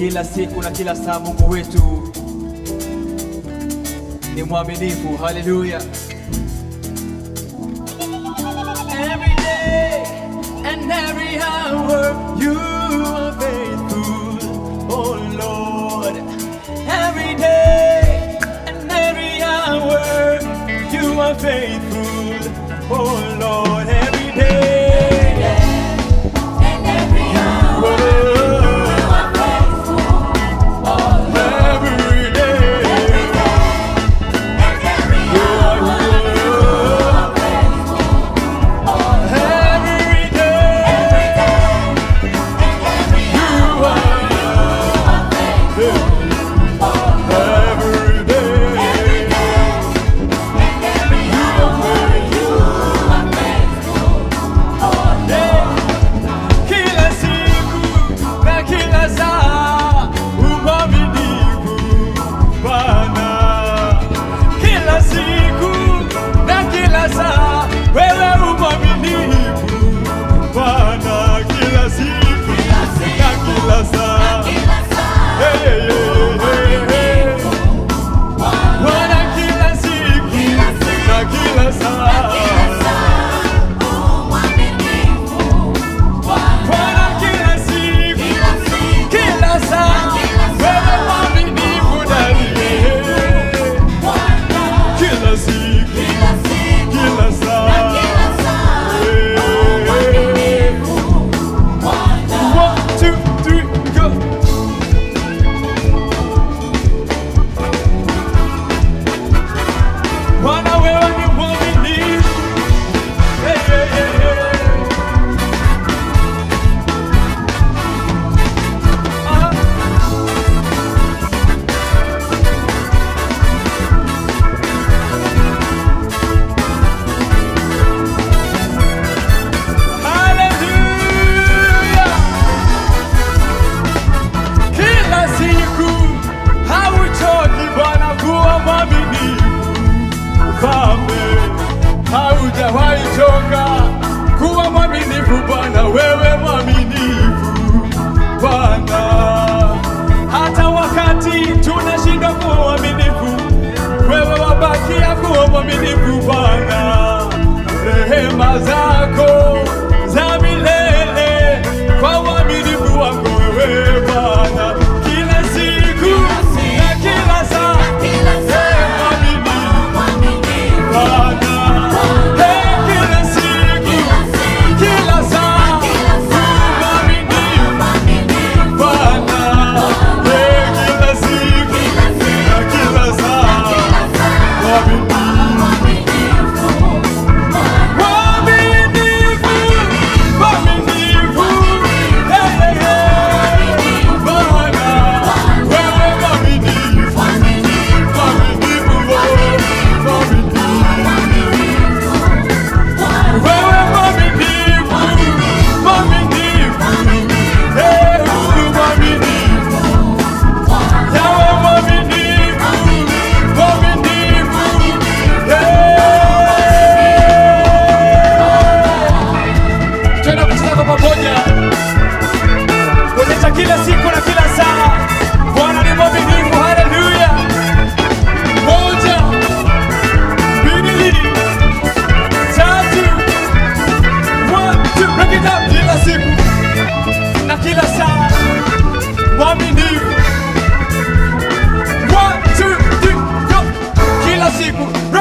kila siku na kila saa. Mungu wetu ni mwaminifu. Haleluya. Every day and every hour you are faithful, oh Lord. Every day and every hour you are faithful, oh Lord. mfalme, haujawahi choka kuwa mwaminifu Bwana, wewe mwaminifu. Bwana, hata wakati tunashindwa kuwa mwaminifu, wewe wabakia kuwa mwaminifu Bwana, rehema zako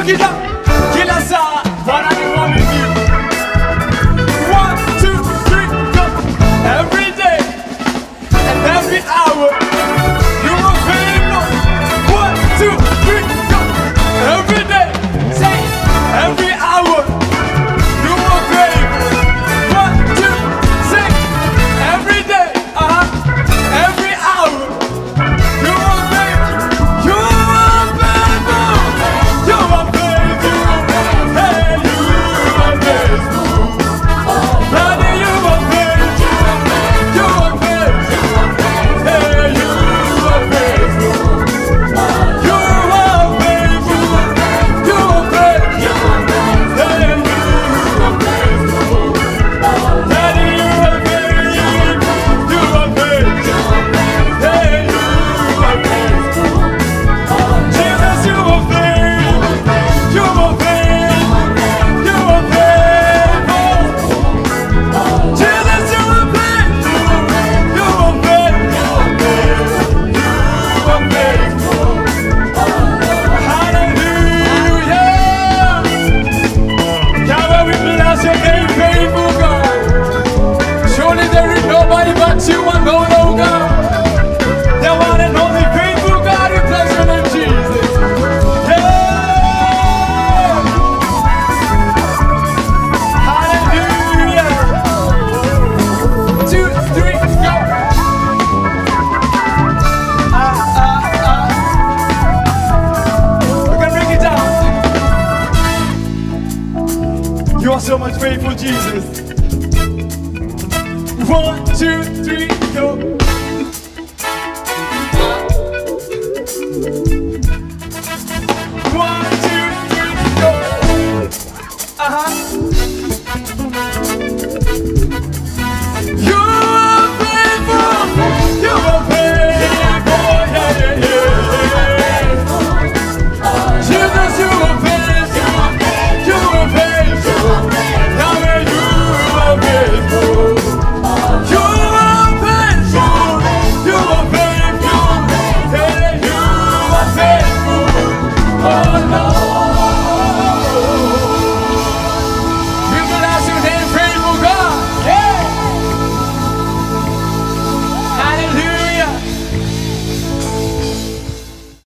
길다 so much grateful, Jesus. One, two, three, go.